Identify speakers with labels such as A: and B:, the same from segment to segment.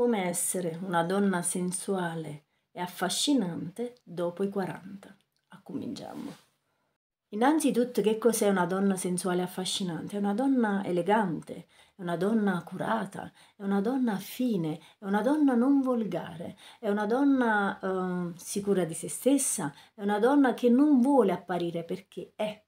A: come essere una donna sensuale e affascinante dopo i 40. Cominciamo. Innanzitutto, che cos'è una donna sensuale e affascinante? È una donna elegante, è una donna curata, è una donna fine, è una donna non volgare, è una donna eh, sicura di se stessa, è una donna che non vuole apparire perché è.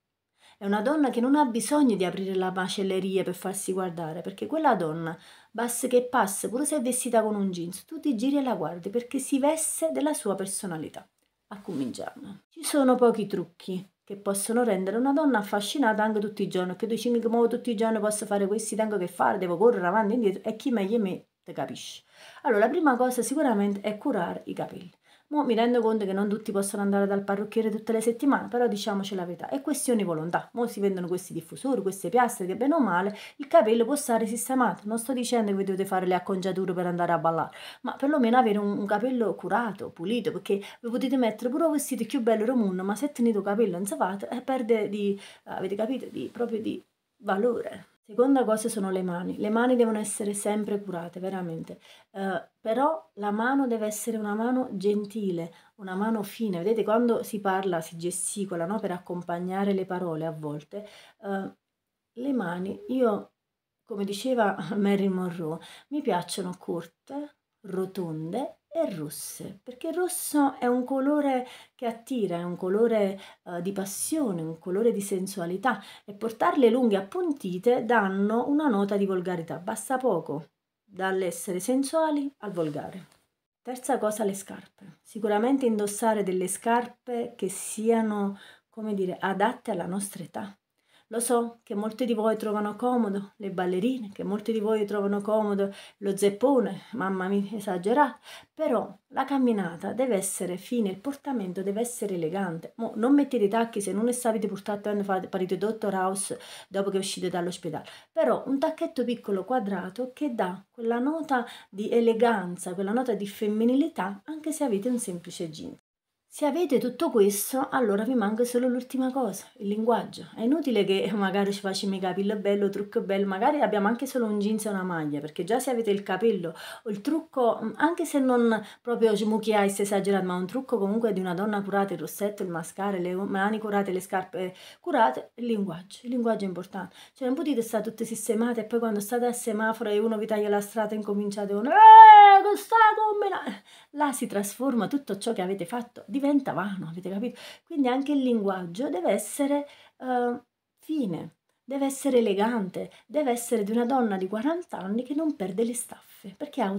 A: È una donna che non ha bisogno di aprire la macelleria per farsi guardare, perché quella donna, basta che passa, pure se è vestita con un jeans, tu ti giri e la guardi perché si veste della sua personalità. A cominciare. Ci sono pochi trucchi che possono rendere una donna affascinata anche tutti i giorni, che dici mi muovo tutti i giorni, posso fare questi, tengo che fare, devo correre avanti e indietro e chi meglio me te capisce. Allora, la prima cosa sicuramente è curare i capelli. Mo mi rendo conto che non tutti possono andare dal parrucchiere tutte le settimane, però diciamoci la verità, è questione di volontà. Mo si vendono questi diffusori, queste piastre che bene o male il capello può stare sistemato. Non sto dicendo che vi dovete fare le acconciature per andare a ballare, ma perlomeno avere un, un capello curato, pulito, perché vi potete mettere pure vestiti più bello mondo, ma se tenete il capello non sapete, eh, perde di, avete capito, di, proprio di valore. Seconda cosa sono le mani. Le mani devono essere sempre curate, veramente. Uh, però la mano deve essere una mano gentile, una mano fine. Vedete, quando si parla, si gesticola no? per accompagnare le parole a volte, uh, le mani, io, come diceva Marilyn Monroe, mi piacciono corte, rotonde e rosse, perché il rosso è un colore che attira, è un colore uh, di passione, un colore di sensualità e portarle lunghe appuntite danno una nota di volgarità, basta poco dall'essere sensuali al volgare. Terza cosa, le scarpe. Sicuramente indossare delle scarpe che siano, come dire, adatte alla nostra età. Lo so che molti di voi trovano comodo le ballerine, che molti di voi trovano comodo lo zeppone, mamma mia, esagerato, però la camminata deve essere fine, il portamento deve essere elegante. Mo, non mettete i tacchi se non ne sapete portare quando fate parite Dottor House dopo che uscite dall'ospedale, però un tacchetto piccolo quadrato che dà quella nota di eleganza, quella nota di femminilità, anche se avete un semplice jeans. Se avete tutto questo, allora vi manca solo l'ultima cosa, il linguaggio. È inutile che magari ci facciamo i capelli bello, trucco bello, magari abbiamo anche solo un jeans e una maglia, perché già se avete il capello o il trucco, mm, anche se non proprio smucchiai se esagerato, ma un trucco comunque di una donna curata, il rossetto, il mascara, le mani curate, le scarpe curate, il linguaggio. Il linguaggio è importante. Cioè non potete stare tutte sistemate e poi quando state al semaforo e uno vi taglia la strada incominciate con eh, questa combina... Là si trasforma tutto ciò che avete fatto diventa vano, avete capito? Quindi anche il linguaggio deve essere uh, fine, deve essere elegante, deve essere di una donna di 40 anni che non perde le staffe, perché ha